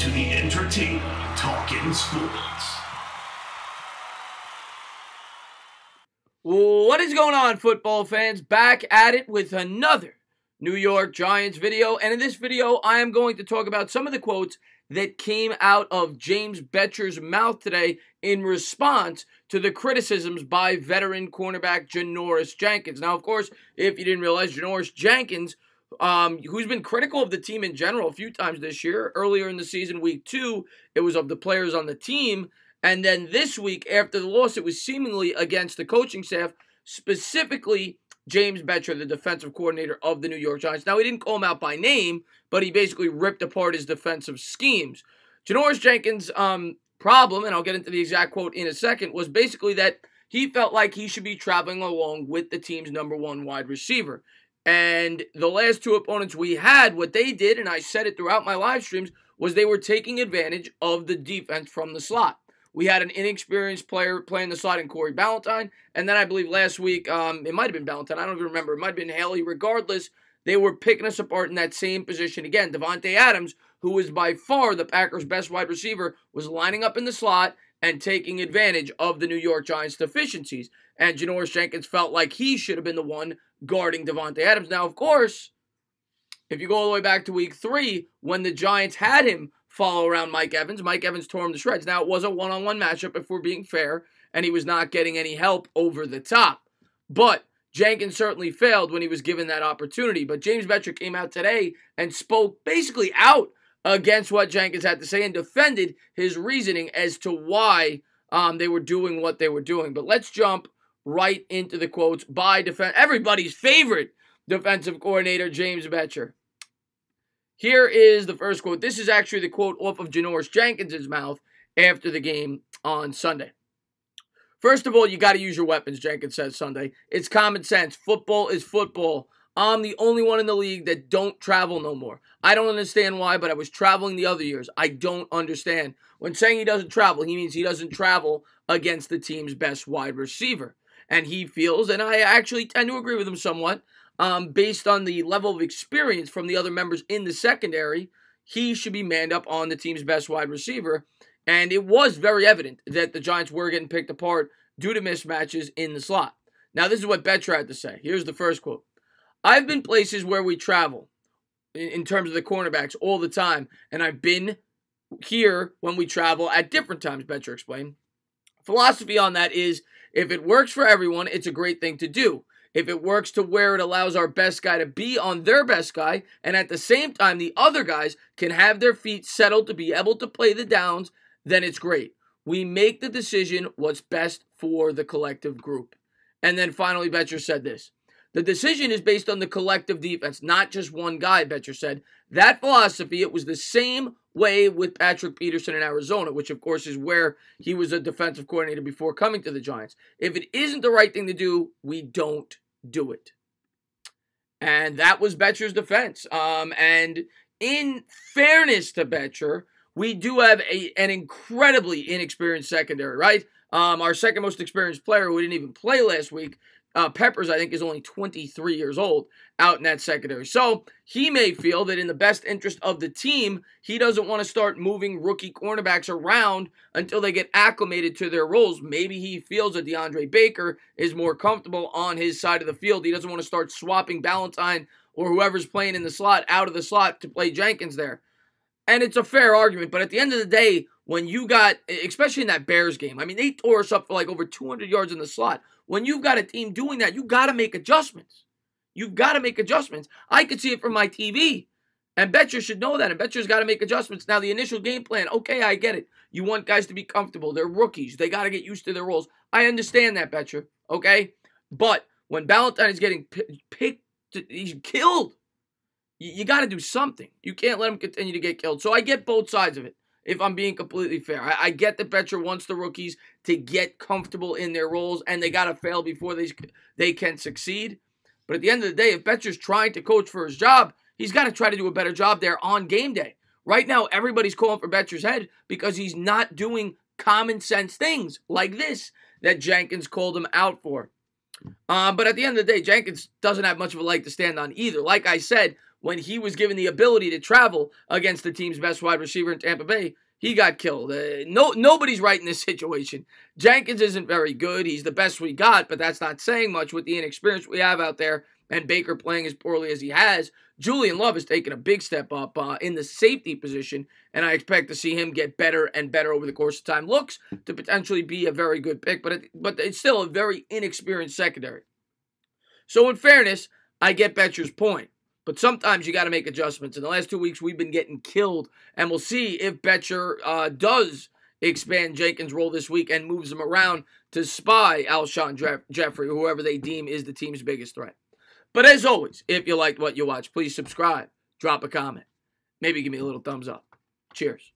to the Entertainah Talkin Sports. What is going on, football fans? Back at it with another New York Giants video. And in this video, I am going to talk about some of the quotes that came out of James Bettcher's mouth today in response to the criticisms by veteran cornerback Janoris Jenkins. Now, of course, if you didn't realize, Janoris Jenkins, um, who's been critical of the team in general a few times this year, earlier in the season, week two, it was of the players on the team. And then this week, after the loss, it was seemingly against the coaching staff, specifically James Bettcher, the defensive coordinator of the New York Giants. Now, he didn't call him out by name, but he basically ripped apart his defensive schemes. Janoris Jenkins' um, problem, and I'll get into the exact quote in a second, was basically that he felt like he should be traveling along with the team's number one wide receiver. And the last two opponents we had, what they did, and I said it throughout my live streams, was they were taking advantage of the defense from the slot. We had an inexperienced player playing the slot in Corey Ballentine. And then I believe last week, um, it might have been Ballentine. I don't even remember. It might have been Haley. Regardless, they were picking us apart in that same position again. Davante Adams, who was by far the Packers' best wide receiver, was lining up in the slot and taking advantage of the New York Giants' deficiencies. And Janoris Jenkins felt like he should have been the one guarding Davante Adams. Now, of course, if you go all the way back to week three, when the Giants had him follow around Mike Evans. Mike Evans tore him to shreds. Now, it was a one on one matchup, if we're being fair, and he was not getting any help over the top. But Jenkins certainly failed when he was given that opportunity. But James Bettcher came out today and spoke basically out against what Jenkins had to say and defended his reasoning as to why um, they were doing what they were doing. But let's jump right into the quotes by defense everybody's favorite defensive coordinator, James Bettcher. Here is the first quote. This is actually the quote off of Janoris Jenkins' mouth after the game on Sunday. First of all, you got to use your weapons, Jenkins says Sunday. It's common sense. Football is football. I'm the only one in the league that don't travel no more. I don't understand why, but I was traveling the other years. I don't understand. When saying he doesn't travel, he means he doesn't travel against the team's best wide receiver. And he feels, and I actually tend to agree with him somewhat, um, based on the level of experience from the other members in the secondary, he should be manned up on the team's best wide receiver. And it was very evident that the Giants were getting picked apart due to mismatches in the slot. Now, this is what Bettcher had to say. Here's the first quote I've been places where we travel in terms of the cornerbacks all the time, and I've been here when we travel at different times, Bettcher explained. Philosophy on that is if it works for everyone, it's a great thing to do. If it works to where it allows our best guy to be on their best guy, and at the same time the other guys can have their feet settled to be able to play the downs, then it's great. We make the decision what's best for the collective group. And then finally, Bettcher said this. The decision is based on the collective defense, not just one guy, Bettcher said. That philosophy, it was the same way with Patrick Peterson in Arizona, which of course is where he was a defensive coordinator before coming to the Giants. If it isn't the right thing to do, we don't do it. And that was Bettcher's defense. Um, and in fairness to Bettcher, we do have a, an incredibly inexperienced secondary, right? Um, our second most experienced player who didn't even play last week uh, Peppers, I think, is only 23 years old out in that secondary. So he may feel that in the best interest of the team, he doesn't want to start moving rookie cornerbacks around until they get acclimated to their roles. Maybe he feels that DeAndre Baker is more comfortable on his side of the field. He doesn't want to start swapping Ballentine or whoever's playing in the slot out of the slot to play Jenkins there. And it's a fair argument, but at the end of the day, when you got, especially in that Bears game, I mean, they tore us up for like over 200 yards in the slot. When you've got a team doing that, you got to make adjustments. You've got to make adjustments. I could see it from my TV. And Bettcher should know that. And Bettcher's got to make adjustments. Now, the initial game plan, okay, I get it. You want guys to be comfortable. They're rookies. They got to get used to their roles. I understand that, Bettcher, okay? But when Ballentine is getting picked, he's killed. You got to do something. You can't let him continue to get killed. So I get both sides of it if I'm being completely fair. I, I get that Bettcher wants the rookies to get comfortable in their roles, and they got to fail before they, they can succeed. But at the end of the day, if Bettcher's trying to coach for his job, he's got to try to do a better job there on game day. Right now, everybody's calling for Bettcher's head because he's not doing common sense things like this that Jenkins called him out for. Um, but at the end of the day, Jenkins doesn't have much of a leg to stand on either. Like I said, when he was given the ability to travel against the team's best wide receiver in Tampa Bay, he got killed. Uh, no, nobody's right in this situation. Jenkins isn't very good. He's the best we got, but that's not saying much with the inexperience we have out there and Baker playing as poorly as he has. Julian Love has taken a big step up uh, in the safety position, and I expect to see him get better and better over the course of time. Looks to potentially be a very good pick, but it, but it's still a very inexperienced secondary. So, in fairness, I get Bettcher's point. But sometimes you got to make adjustments. In the last two weeks, we've been getting killed, and we'll see if Bettcher uh, does expand Jenkins' role this week and moves him around to spy Alshon Jeff- Jeffery, whoever they deem is the team's biggest threat. But as always, if you liked what you watched, please subscribe, drop a comment, maybe give me a little thumbs up. Cheers.